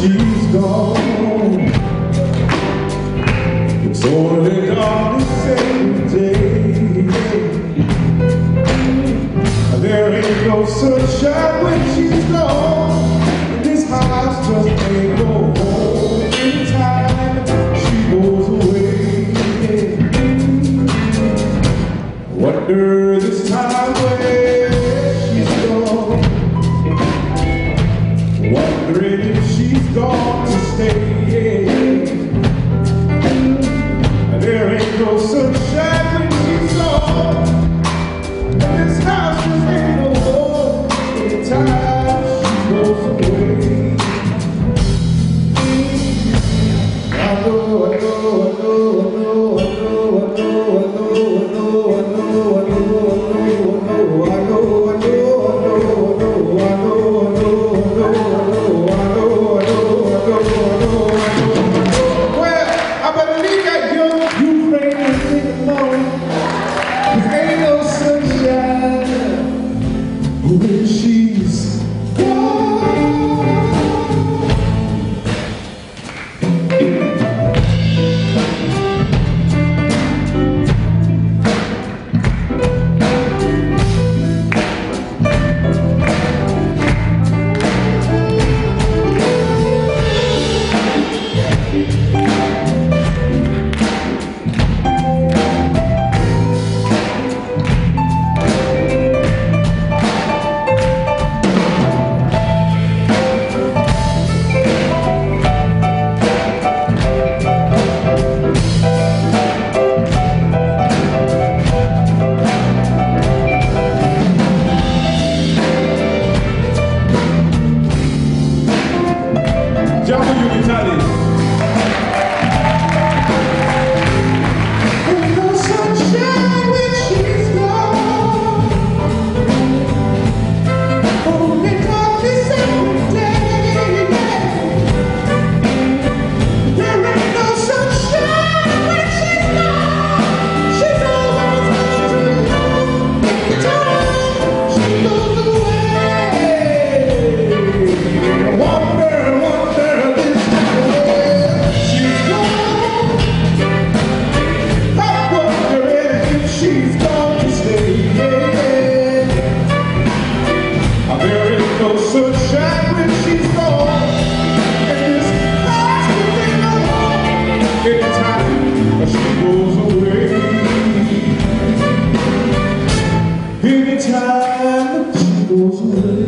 she's gone. It's only dark the same day. There ain't no sunshine when she's gone. time the away.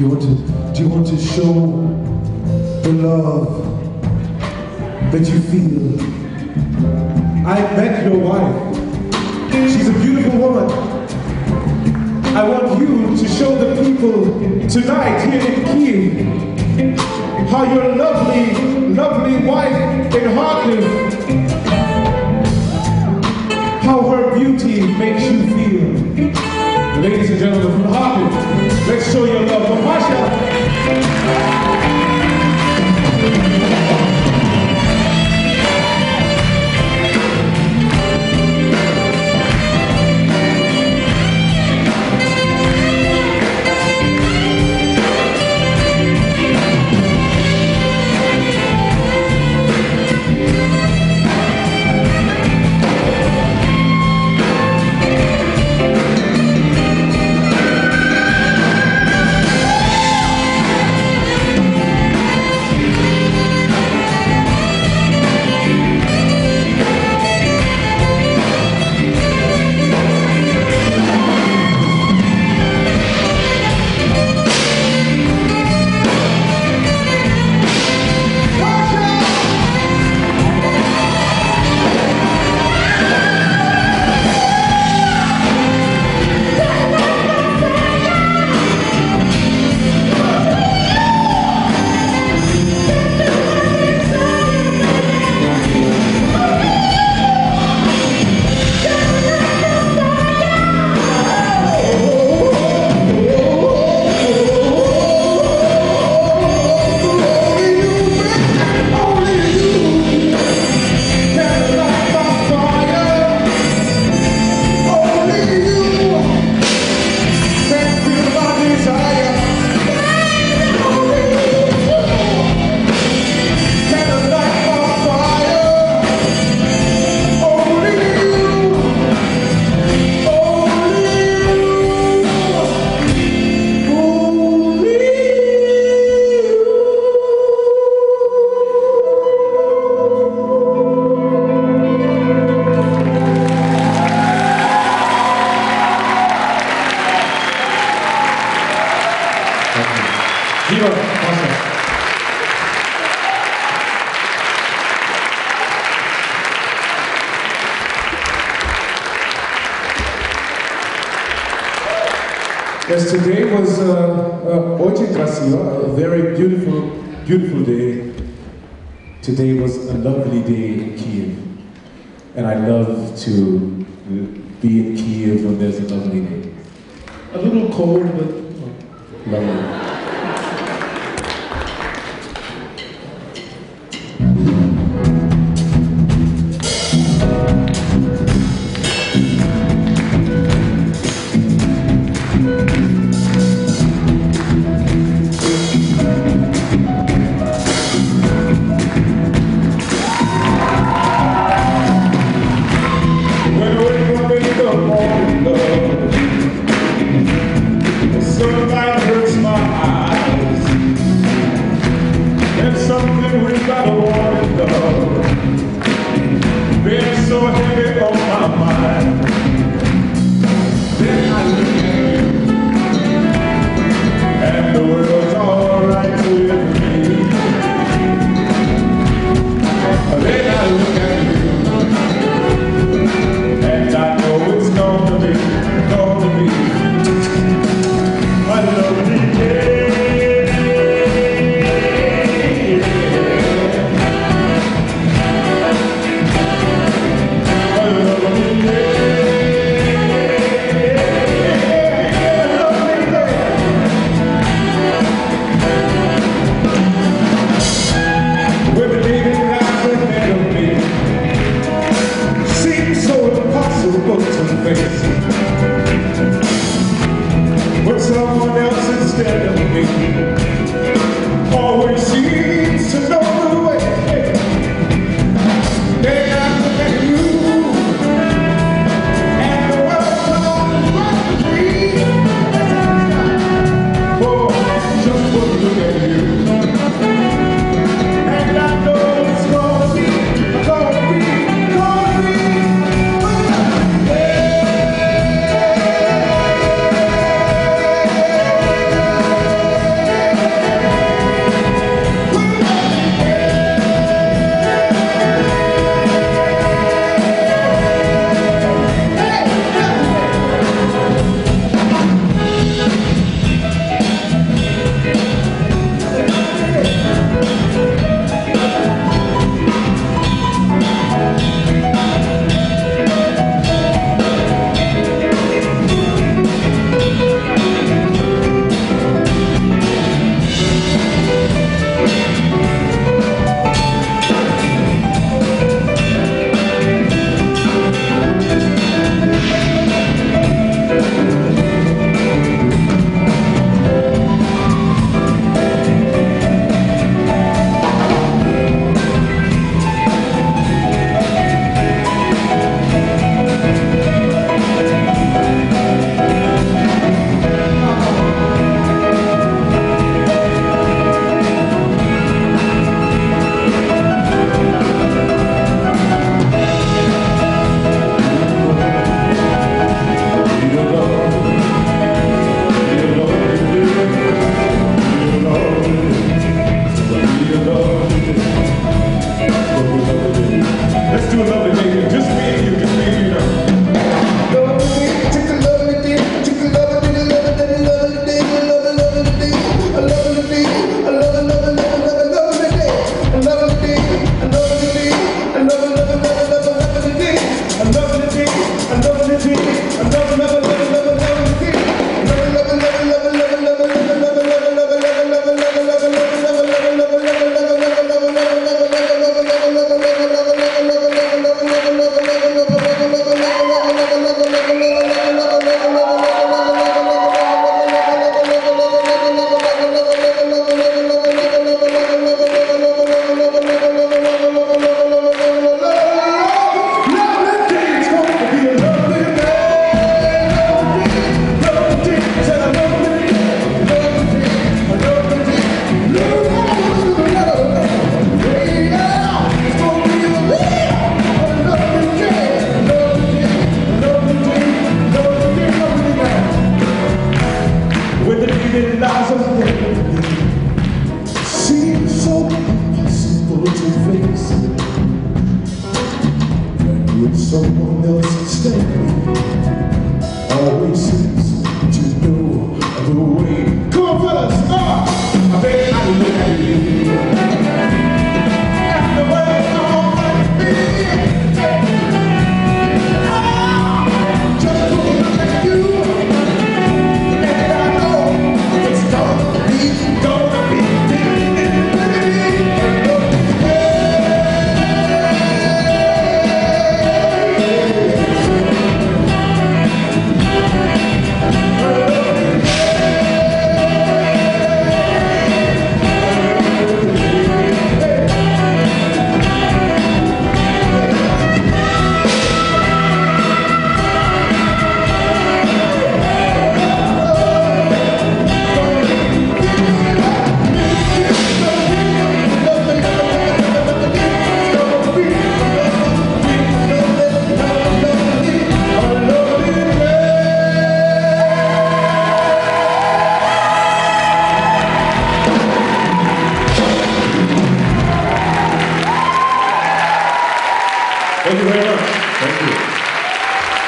you want to, do you want to show the love that you feel? I met your wife. She's a beautiful woman. I want you to show the people tonight here in Kiev how your lovely, lovely wife in Hartlev, how her beauty makes you feel. Ladies and gentlemen from Hartlev, let's show your love for Masha. Yes, today was uh, uh, очень красиво, a very beautiful, beautiful day. Today was a lovely day in Kiev. And I love to be in Kiev when there's a lovely day. A little cold, but lovely.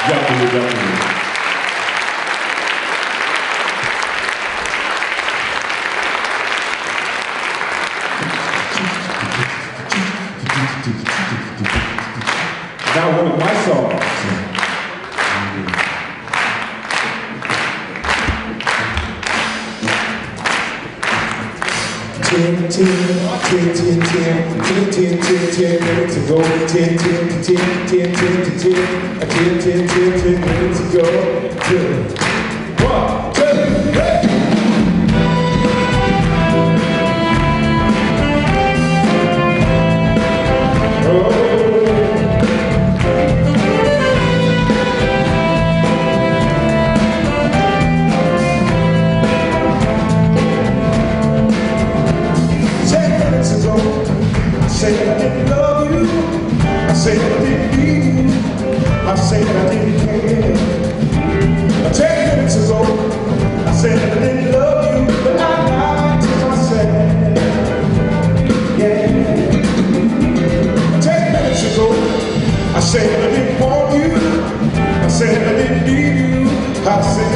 Giacomo, Giacomo. God says,